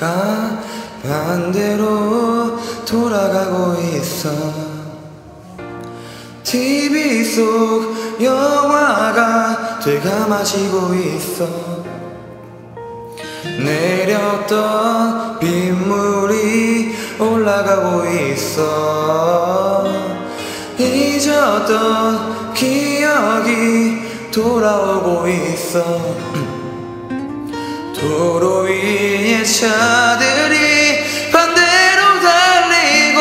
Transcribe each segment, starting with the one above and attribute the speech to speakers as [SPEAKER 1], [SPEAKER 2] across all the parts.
[SPEAKER 1] 가 반대로 돌아가고 있어. TV 속 영화가 되감아지고 있어. 내렸던 빗물이 올라가고 있어. 잊었던 기억이 돌아오고 있어 도로 위에 차들이 반대로 달리고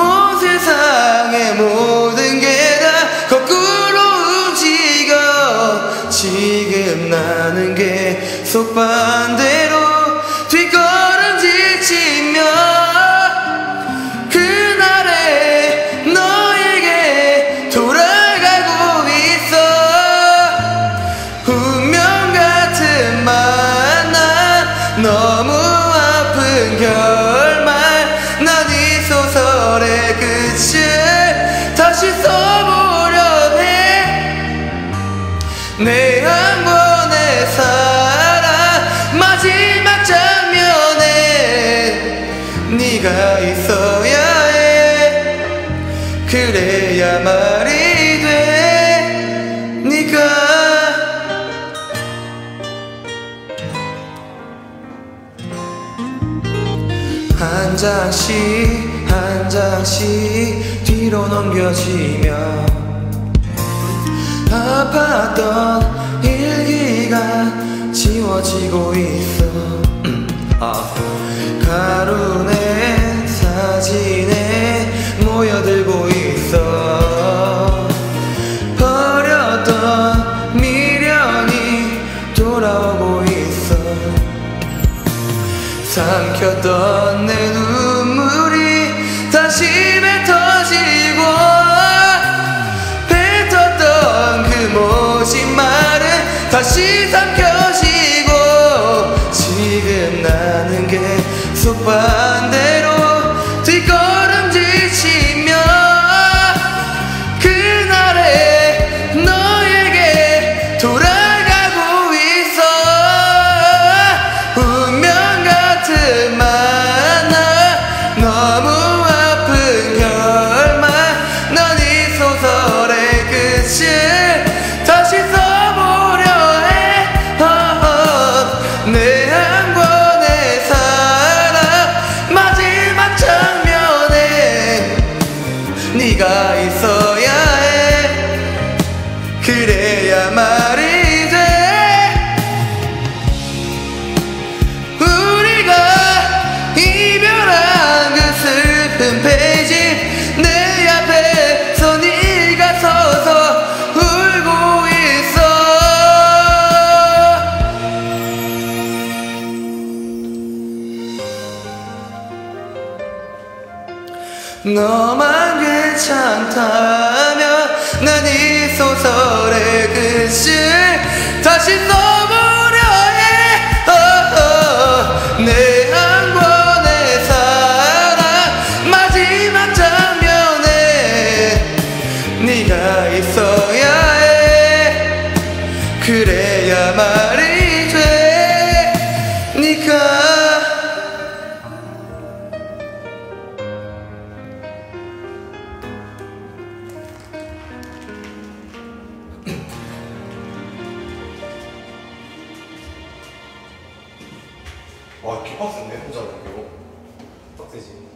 [SPEAKER 1] 온 세상의 모든 게 다 거꾸로 움직여. 지금 나는 계속 반대 네가 있어야 해. 그래야 말이 돼. 네가 한 장씩 한 장씩 뒤로 넘겨지며 아팠던 일기가 지워지고 있어. 아, 가루네 삼켰던 내 눈물이 다시 뱉어지고 뱉었던 그 모진 말은 다시 삼켜 너만 괜찮다면 난 이 소설의 끝을 다시 써보려 해내한 권의 사랑 마지막 장면에 네가 있어야 해. 그래야 말이 돼. 네가
[SPEAKER 2] 와, 개빡센데 혼자 이거 빡세지.